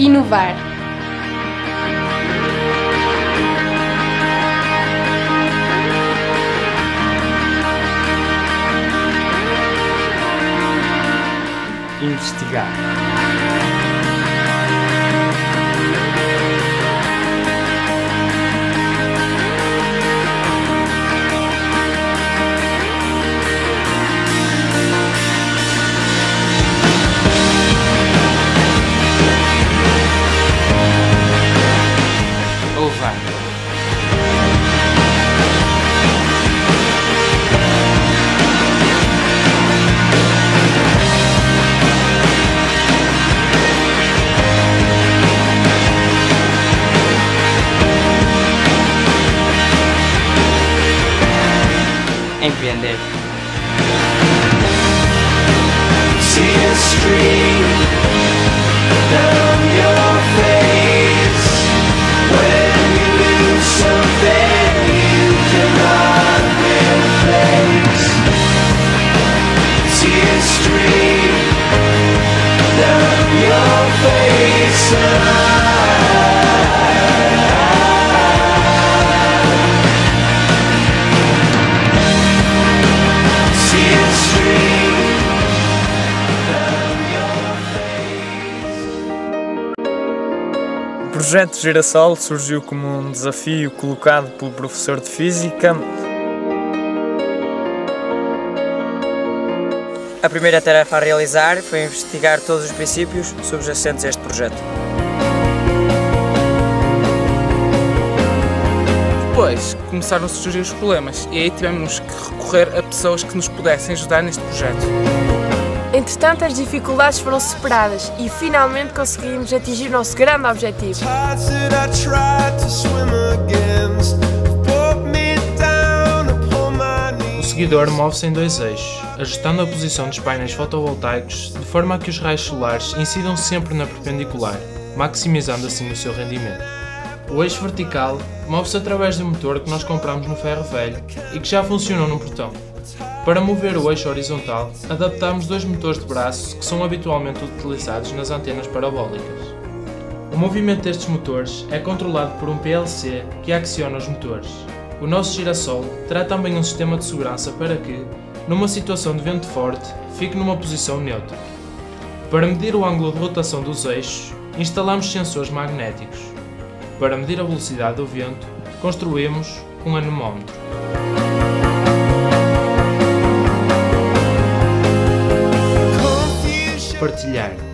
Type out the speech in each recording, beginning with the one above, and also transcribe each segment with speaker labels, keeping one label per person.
Speaker 1: Inovar.
Speaker 2: Investigar.
Speaker 3: entender. Projeto Girassol surgiu como um desafio colocado pelo professor de Física.
Speaker 4: A primeira tarefa a realizar foi investigar todos os princípios subjacentes a este projeto.
Speaker 5: Depois começaram a surgir os problemas e aí tivemos que recorrer a pessoas que nos pudessem ajudar neste projeto.
Speaker 1: Entretanto, as dificuldades foram superadas e finalmente conseguimos atingir o nosso grande objetivo.
Speaker 6: O seguidor move-se em dois eixos, ajustando a posição dos painéis fotovoltaicos de forma a que os raios solares incidam sempre na perpendicular, maximizando assim o seu rendimento. O eixo vertical move-se através do motor que nós compramos no ferro velho e que já funcionam no portão. Para mover o eixo horizontal, adaptamos dois motores de braço que são habitualmente utilizados nas antenas parabólicas. O movimento destes motores é controlado por um PLC que aciona os motores. O nosso girassol terá também um sistema de segurança para que, numa situação de vento forte, fique numa posição neutra. Para medir o ângulo de rotação dos eixos, instalamos sensores magnéticos. Para medir a velocidade do vento, construímos um anemómetro. Partilhar.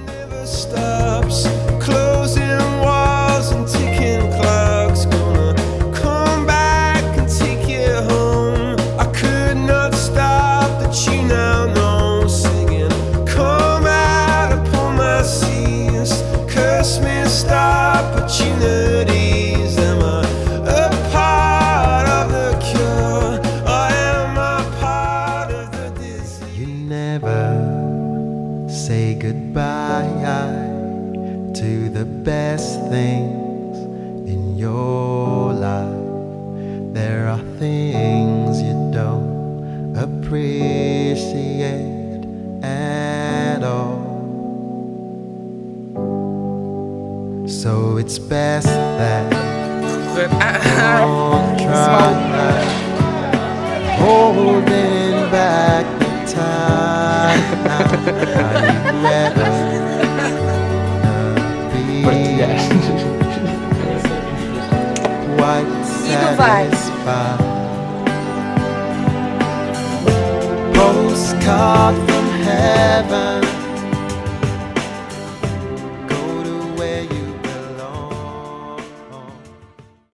Speaker 7: Say goodbye to the best things in your life. There are things you don't appreciate at all. So it's best that
Speaker 5: a-
Speaker 7: don't try holding Satisfied? Postcard from heaven